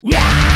Yeah!